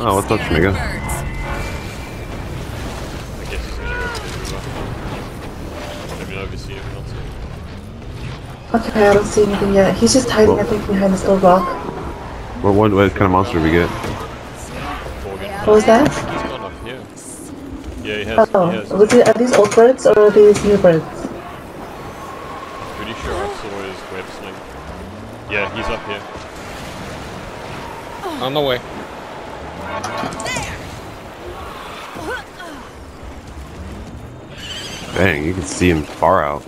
Oh, what's up, Schmiga? I gonna go to maybe oversee everyone else. Okay, I don't see anything yet. He's just hiding, I think, behind this little rock. What, what, what kind of monster did we get? Gorgon. What was that? He's gone up here. Yeah, he has. Oh, he has. Oh, was it, are these old birds or are these new birds? Pretty sure I saw his web sling. Yeah, he's up here. On the way. Dang, you can see him far out.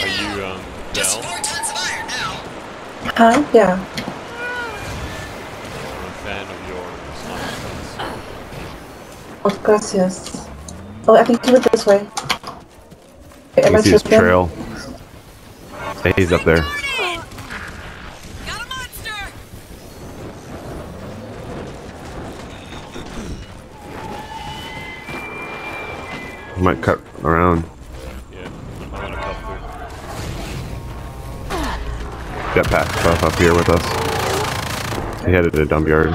Are you um down? Huh? Yeah. I'm a fan of your sniper shots. Oh, gracias. Oh, I can do it this way. Wait, You I can see his trail. Hey, he's up there. He might cut around. Yeah, I'm gonna cut through. Stuff up here with us. He headed to the dump yard.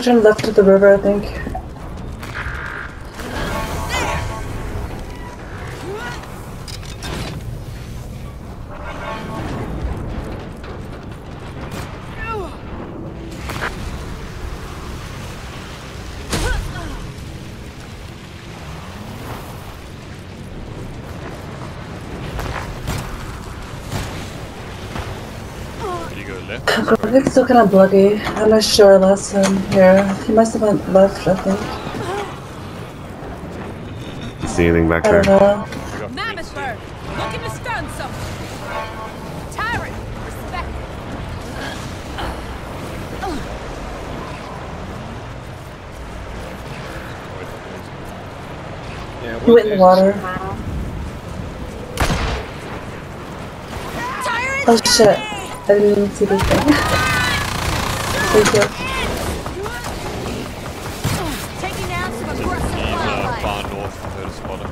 Turn left to the river, I think. Go left? I think it's still kind of bloody. I'm not sure last time here. He must have went left, I think. See anything back I there? don't know. Mammoth! Looking to stun something! Tyrant! Respect! Yeah, He went in the water. Oh shit. I didn't even see this thing. Thank you. Taking down some aggressive uh, wildlife. far north from her spotter.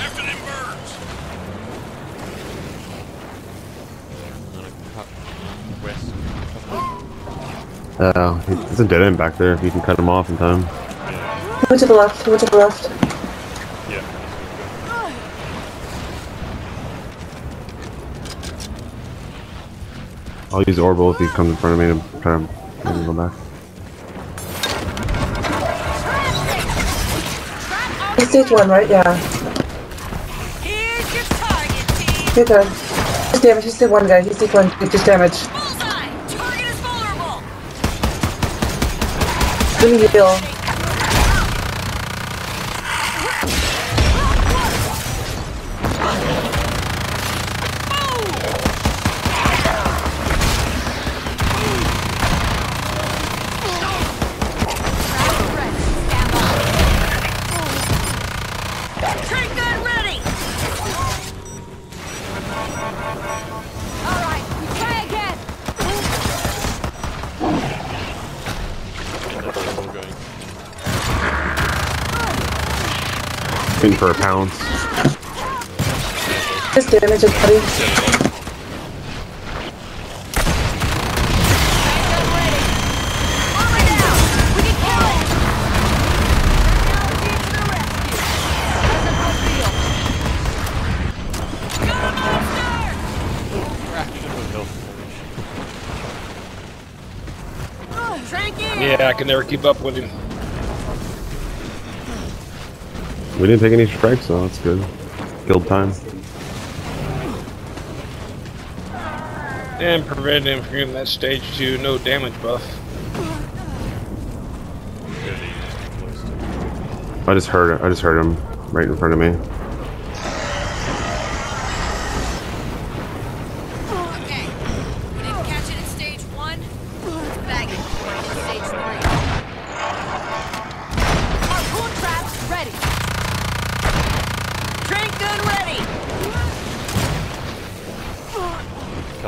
After them birds. I'm gonna cut west. Uh, there's a dead end back there if you can cut him off in time. He went to the left. He went to the left. Yeah. I'll use orbital if he comes in front of me and try to make him go back. He's stage one, right? Yeah. Here's your target, team! You're good. Just damage. He's stage one guy. He's stage one. Just damage. Bullseye! Target is vulnerable! Give me heal. Got a monster! Fraction of health. Trank in! Yeah, I can never keep up with him. We didn't take any strikes, so that's good. Killed time. And prevented him from getting that stage two no damage buff. Really close to I just heard I just heard him right in front of me.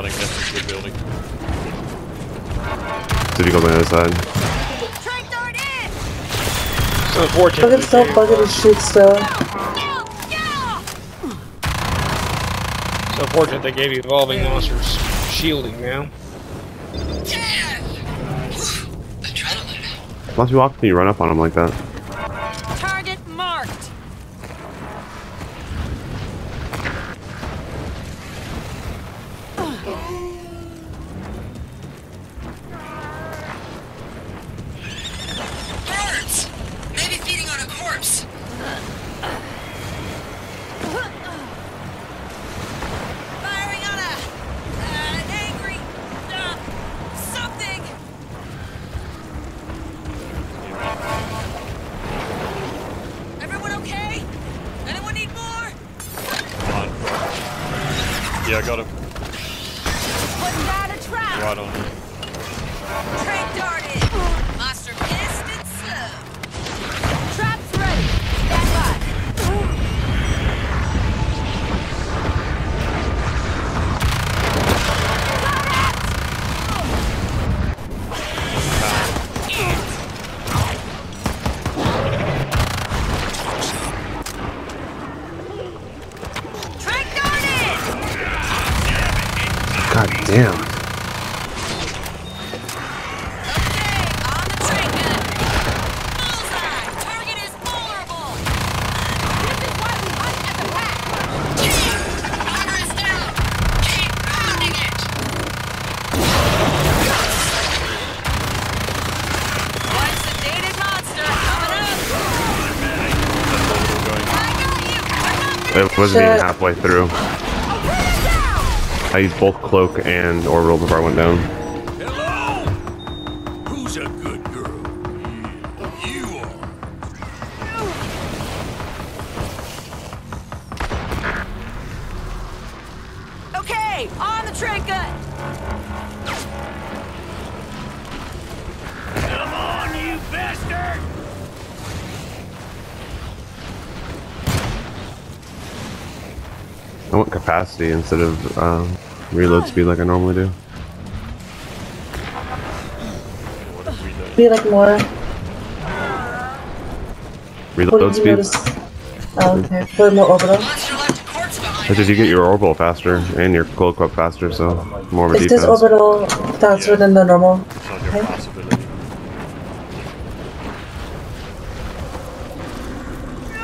Cutting distance to the building. Did he go on the other side? Trank dart in. unfortunate. But it's so that shoot still. they- So fortunate they gave you evolving monsters shielding now. Unless you often you run up on them like that. Birds! Maybe feeding on a corpse. Firing on a an angry something. Everyone okay? Anyone need more? Fine. Yeah, I got him. Down a trap. Right on. Train darted. You. I'm It wasn't even halfway through. I used both cloak and orbital before I went down. Capacity instead of um, reload speed like I normally do. What if we don't? Be like more. Reload speed. Oh, okay. Put more orbital. Monster left a corpse behind Because you get your orbital faster and your cloak up faster, so more of a Is this orbital faster Yeah. than the normal? It's not your Okay. possibility.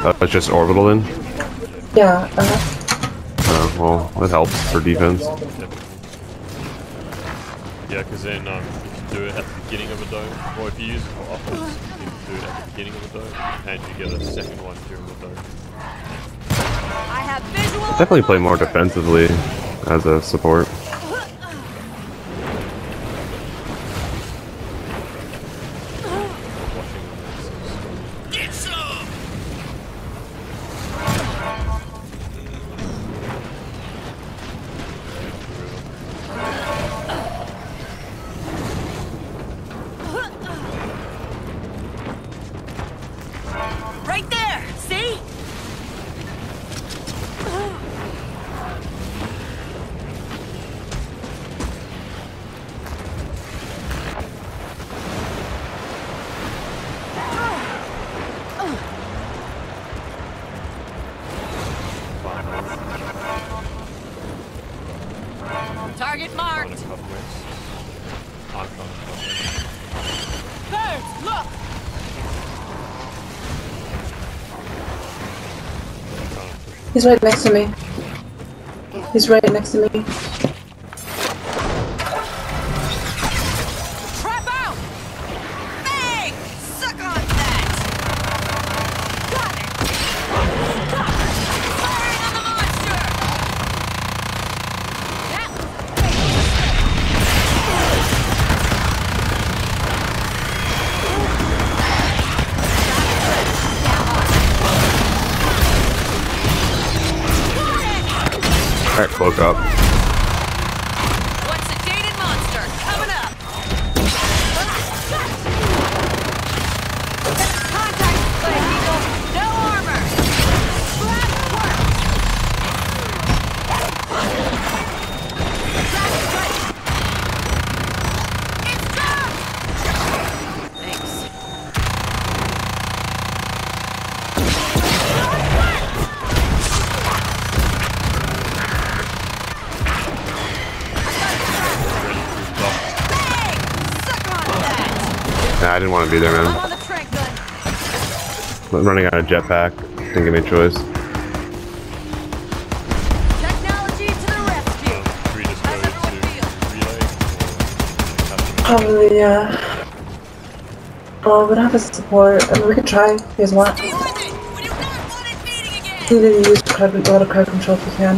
Uh, it's just orbital then? Yeah. Uh, Uh, well, that helps for defense. Yeah, because then um, if you do it at the beginning of a dome, or if you use it for offense, you can do it at the beginning of a dome, and you get a second one during the dome. I have visual. Definitely play more defensively as a support. Target On marked. couple weeks. I'm coming. Birds, look. he's right next to me. He's right next to me. Alright, cloak up. Want to be there, I'm man. on the. I'm running out of jetpack. Didn't give me a choice. Technology to the rescue. Should we just go How's everyone to feel? relay? Uh, or have to- Probably, yeah. Oh, we don't have a support. I mean, we could try if you guys want. Stay with it. We do not want it beating again. We need to use crowd, auto crowd control if we can.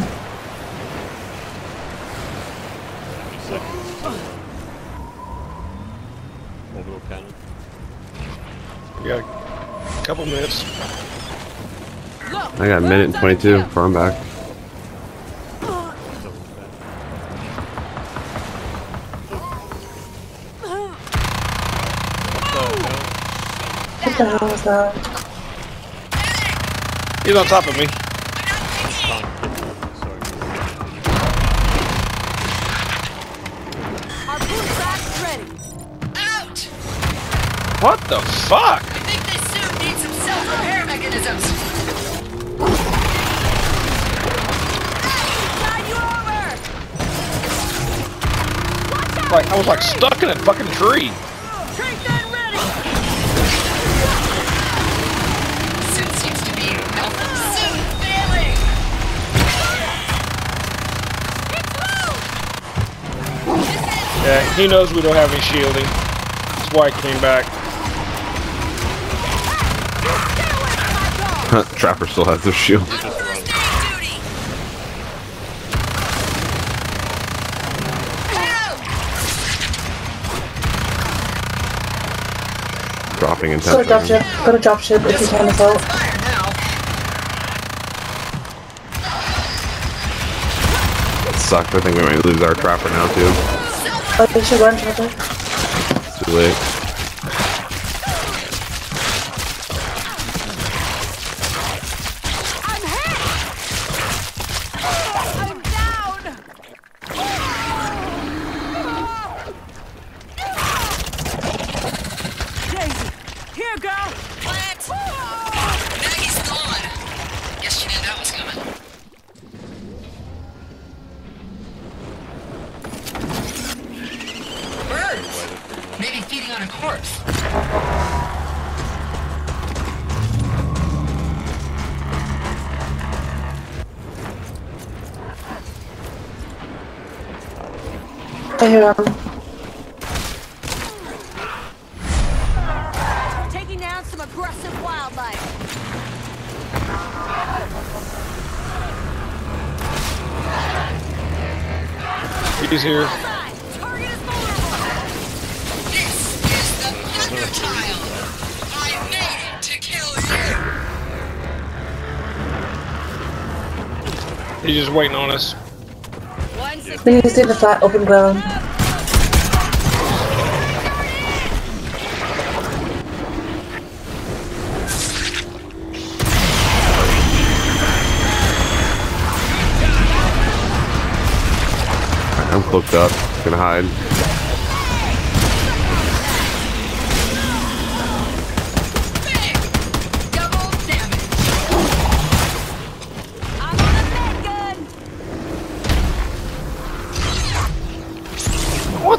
Couple minutes. I got a minute and 22 before I'm back. What the hell was that? He's on top of me. Can't get them. Sorry. our boot back's ready. Out! What the fuck? Like I was like stuck in a fucking tree. Trank gun ready. Suit seems to be malfunctioning. Suit failing. Yeah, he knows we don't have any shielding. That's why he came back. Trapper still has their shield. First aid duty. Help! Dropping in 10 Go to drop ship. Go to drop ship if you can as well. It sucked. I think we might lose our trapper now, too. Oh, you should run. It's too late. I hear him. Taking down some aggressive wildlife. He's here. Bullseye. Target is vulnerable. This is the Thunder Child. I made it to kill you. He's just waiting on us. We need to in the flat, open ground. I'm cloaked up. Gonna hide.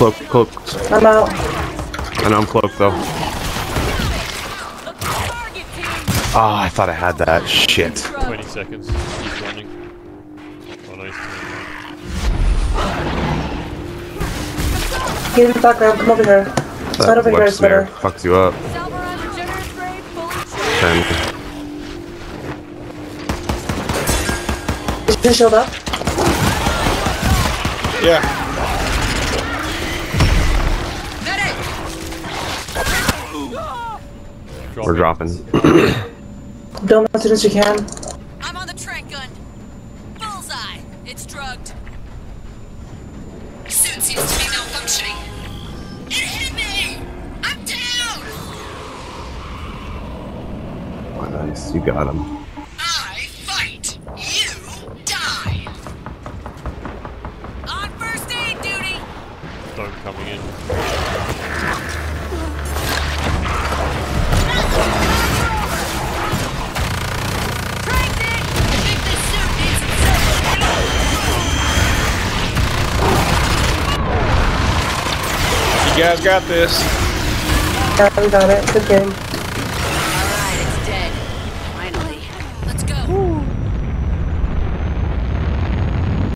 Cloak, cloaked. I'm out. I know I'm cloaked though. Target team. Ah, I thought I had that. Shit. 20 seconds. He's running. Oh no, he's turning right. Get in the background. Come over here. Slide That over here web snare better. fucks you up. Salvaron regenerative grade fully charged. Is your shield up? Yeah. Dropping. We're dropping. Don't mess it as you can. I'm on the trank gun. Bullseye. It's drugged. Suit seems to be malfunctioning. It hit me! I'm down! Oh, nice. You got him. I fight. You die. On first aid duty. Storm coming in. You guys got this. Yeah, we got it. Good game.